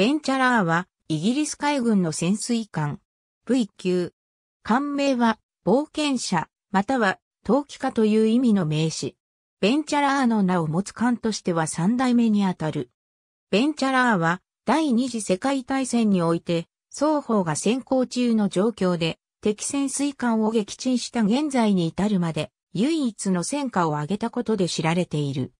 ベンチャラーはイギリス海軍の潜水艦 V 級。艦名は冒険者または陶器家という意味の名詞。ベンチャラーの名を持つ艦としては三代目にあたる。ベンチャラーは第二次世界大戦において双方が先行中の状況で敵潜水艦を撃沈した現在に至るまで唯一の戦果を挙げたことで知られている。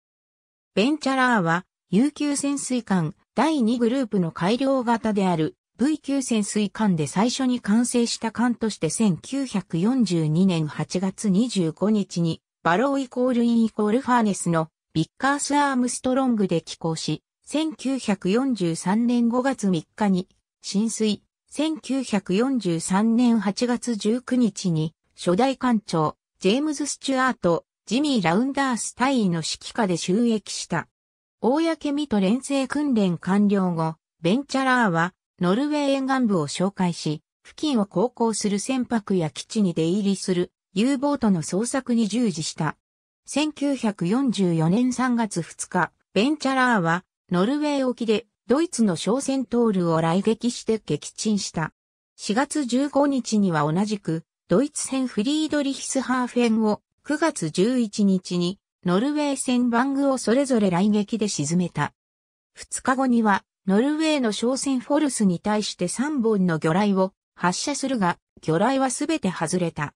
ベンチャラーは U級潜水艦第2グループの改良型である V 級潜水艦で最初に完成した艦として1942年8月25日にバローイコールインイコールファーネスのビッカースアームストロングで起工し、1943年5月3日に進水、1943年8月19日に初代艦長、ジェームズ・スチュアート、ジミー・ラウンダース大尉の指揮下で就役した。公見と連成訓練完了後、ベンチャラーはノルウェー沿岸部を紹介し、付近を航行する船舶や基地に出入りする U ボートの捜索に従事した。1944年3月2日、ベンチャラーはノルウェー沖でドイツの小戦トールを来撃して撃沈した。4月15日には同じくドイツ船フリードリヒスハーフェンを9月11日にノルウェー船バングをそれぞれ来撃で沈めた。2日後には、ノルウェーの商船フォルスに対して3本の魚雷を発射するが、魚雷はすべて外れた。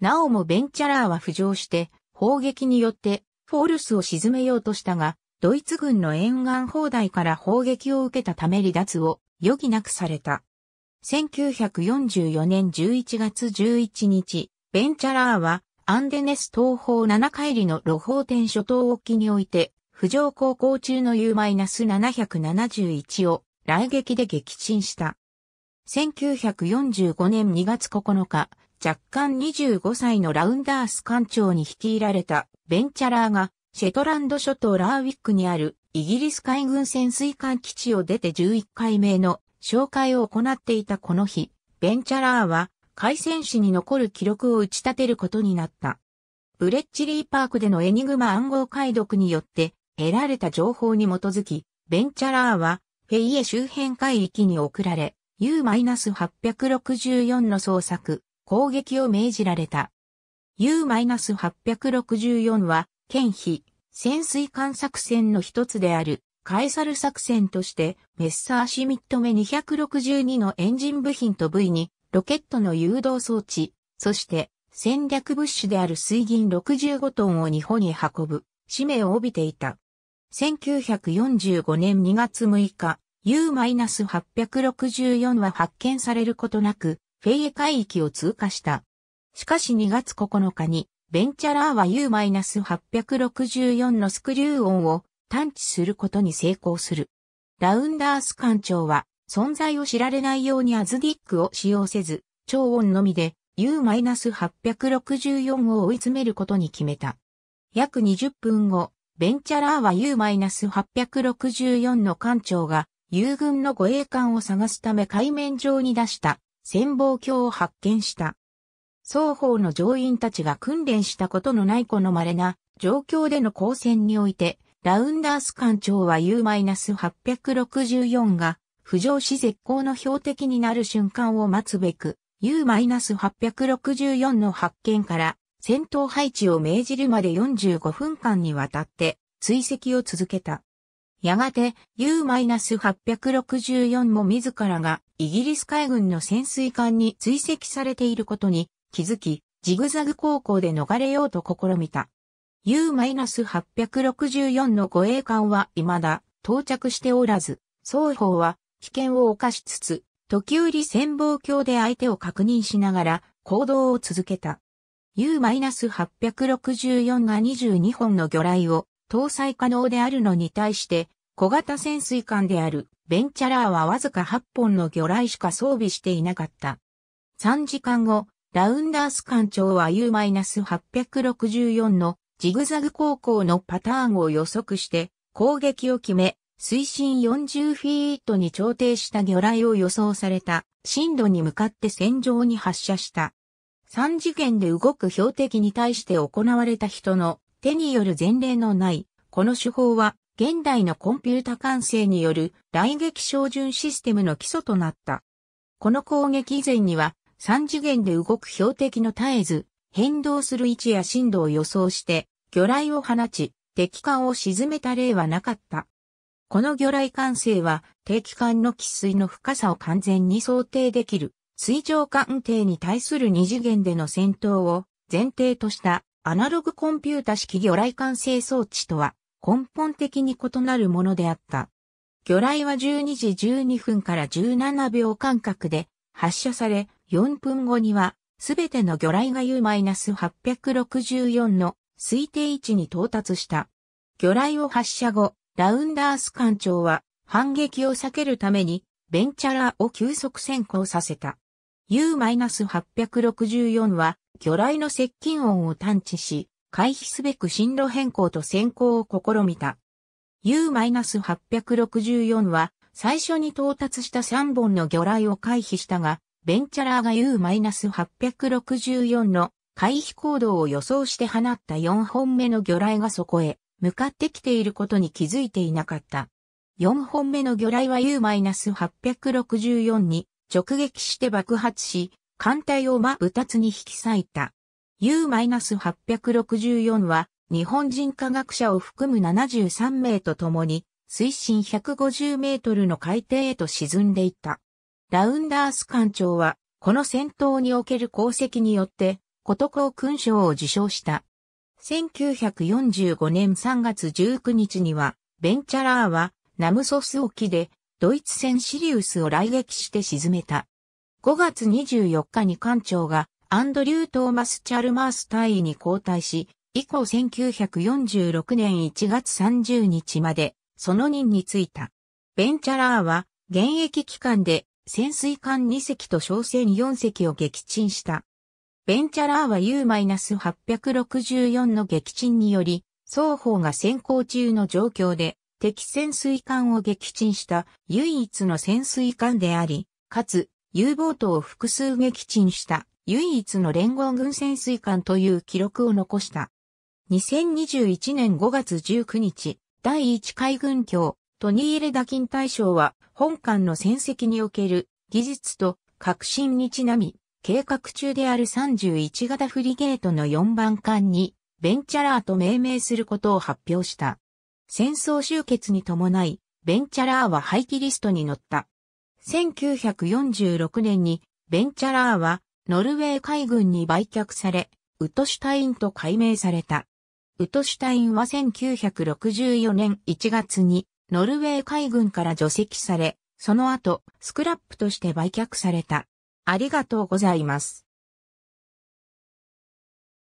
なおもベンチャラーは浮上して、砲撃によってフォルスを沈めようとしたが、ドイツ軍の沿岸砲台から砲撃を受けたため離脱を余儀なくされた。1944年11月11日、ベンチャラーはアンデネス東方7海里の露法天諸島沖において、浮上航行中の U-771 を来撃で撃沈した。1945年2月9日、若干25歳のラウンダース艦長に率いられたベンチャラーがシェトランド諸島ラーウィックにあるイギリス海軍潜水艦基地を出て11回目の紹介を行っていたこの日、ベンチャラーは海戦史に残る記録を打ち立てることになった。ブレッチリーパークでのエニグマ暗号解読によって得られた情報に基づき、ベンチャラーはフェイエ周辺海域に送られ、U-864 の捜索、攻撃を命じられた。U-864 は、県費、潜水艦作戦の一つである、カエサル作戦として、メッサーシミット目262のエンジン部品と V にロケットの誘導装置、そして戦略物資である水銀65トンを日本に運ぶ使命を帯びていた。1945年2月6日、U-864 は発見されることなく、フェイエ海域を通過した。しかし2月9日に、ベンチャラーは U-864 のスクリュー音を探知することに成功する。ラウンダース艦長は存在を知られないようにアズディックを使用せず、超音のみで U-864 を追い詰めることに決めた。約20分後、ベンチャラーは U-864 の艦長が友軍の護衛艦を探すため海面上に出した潜望鏡を発見した。双方の乗員たちが訓練したことのないこの稀な状況での交戦において、ラウンダース艦長は U-864 が浮上し絶好の標的になる瞬間を待つべく、U-864 の発見から戦闘配置を命じるまで45分間にわたって追跡を続けた。やがて U-864 も自らがイギリス海軍の潜水艦に追跡されていることに気づき、ジグザグ航行で逃れようと試みた。U-864 の護衛艦は未だ到着しておらず、双方は危険を冒しつつ、時折潜望鏡で相手を確認しながら行動を続けた。U-864 が22本の魚雷を搭載可能であるのに対して、小型潜水艦であるベンチャラーはわずか8本の魚雷しか装備していなかった。3時間後、ラウンダース艦長は U-864 のジグザグ航行のパターンを予測して攻撃を決め、水深40フィートに調停した魚雷を予想された進路に向かって戦場に発射した。三次元で動く標的に対して行われた人の手による前例のない、この手法は現代のコンピュータ管制による雷撃照準システムの基礎となった。この攻撃以前には3次元で動く標的の絶えず変動する位置や振動を予想して魚雷を放ち敵艦を沈めた例はなかった。この魚雷管制は敵艦の喫水の深さを完全に想定できる水上艦艇に対する二次元での戦闘を前提としたアナログコンピュータ式魚雷管制装置とは根本的に異なるものであった。魚雷は12時12分から17秒間隔で発射され、4分後にはすべての魚雷が U-864 の推定位置に到達した。魚雷を発射後、ラウンダース艦長は反撃を避けるためにベンチャラーを急速先行させた。U-864 は魚雷の接近音を探知し、回避すべく進路変更と先行を試みた。U-864 は最初に到達した3本の魚雷を回避したが、ベンチャラーが U-864 の回避行動を予想して放った4本目の魚雷がそこへ向かってきていることに気づいていなかった。4本目の魚雷は U-864 に直撃して爆発し、艦隊を真二つに引き裂いた。U-864 は日本人科学者を含む73名と共に水深150メートルの海底へと沈んでいた。ラウンダース艦長はこの戦闘における功績によってこと功勲章を受章した。1945年3月19日にはベンチャラーはナムソス沖でドイツ船シリウスを来撃して沈めた。5月24日に艦長がアンドリュー・トーマス・チャルマース大尉に交代し、以降1946年1月30日まで、その任に就いた。ベンチャラーは、現役期間で潜水艦2隻と商船4隻を撃沈した。ベンチャラーは U-864 の撃沈により、双方が先行中の状況で、敵潜水艦を撃沈した唯一の潜水艦であり、かつ U ボートを複数撃沈した唯一の連合軍潜水艦という記録を残した。2021年5月19日、第1海軍卿、トニー・レダキン大将は、本艦の戦績における技術と革新にちなみ、計画中である31型フリゲートの4番艦に、ベンチャラーと命名することを発表した。戦争終結に伴い、ベンチャラーは廃棄リストに載った。1946年に、ベンチャラーはノルウェー海軍に売却され、ウトシュタインと改名された。ウトシュタインは1964年1月にノルウェー海軍から除籍され、その後、スクラップとして売却された。ありがとうございます。